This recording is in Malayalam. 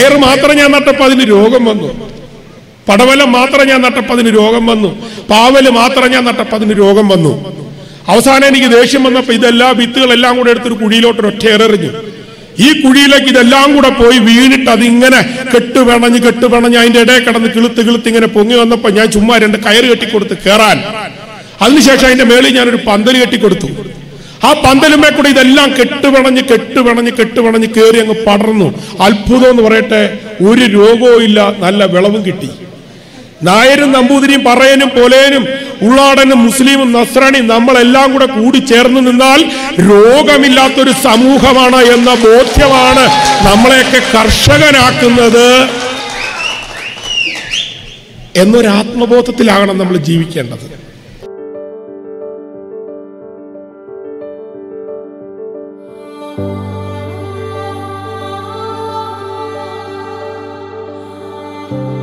പയർ മാത്രം ഞാൻ നട്ടപ്പോ അതിന് രോഗം വന്നു. പടവലം മാത്രം ഞാൻ നട്ടപ്പോ അതിന് രോഗം വന്നു. പാവൽ മാത്രം ഞാൻ നട്ടപ്പോ അതിന് രോഗം വന്നു. അവസാനം എനിക്ക് ദേഷ്യം വന്നപ്പോ ഇതെല്ലാ വിത്തുകളെല്ലാം കൂടെ എടുത്തൊരു കുഴിയിലോട്ട് ഒറ്റയേറെറിഞ്ഞു ഈ കുഴിയിലേക്ക് ഇതെല്ലാം കൂടെ പോയി വീണിട്ട് അതിങ്ങനെ കെട്ടുപിണഞ്ഞ് കെട്ടുപിണഞ്ഞ് അതിന്റെ ഇടയിൽ കിടന്ന് കിളുത്ത് കിളുത്ത് ഇങ്ങനെ പൊങ്ങി വന്നപ്പോ ഞാൻ ചുമ്മാ രണ്ട് കയറ് കെട്ടിക്കൊടുത്ത് കയറാൻ അതിനുശേഷം അതിന്റെ മേളിൽ ഞാനൊരു പന്തൽ കെട്ടിക്കൊടുത്തു. ആ പന്തലുമേ കൂടെ ഇതെല്ലാം കെട്ടുപിണഞ്ഞ് കെട്ടുപിണഞ്ഞ് കെട്ടുപിണഞ്ഞ് കയറി അങ്ങ് പടർന്നു. അത്ഭുതം എന്ന് പറയട്ടെ ഒരു രോഗവും ഇല്ല നല്ല വിളവും കിട്ടി. നായരും നമ്പൂതിരിയും പറയനും പോലേനും ഉള്ളാടനും മുസ്ലിമും നസ്രാണിയും നമ്മളെല്ലാം കൂടെ കൂടി ചേർന്ന് നിന്നാൽ രോഗമില്ലാത്തൊരു സമൂഹമാണ് എന്ന ബോധ്യമാണ് നമ്മളെയൊക്കെ കർഷകനാക്കുന്നത്. എന്നൊരു ആത്മബോധത്തിലാകണം നമ്മൾ ജീവിക്കേണ്ടത്. 啊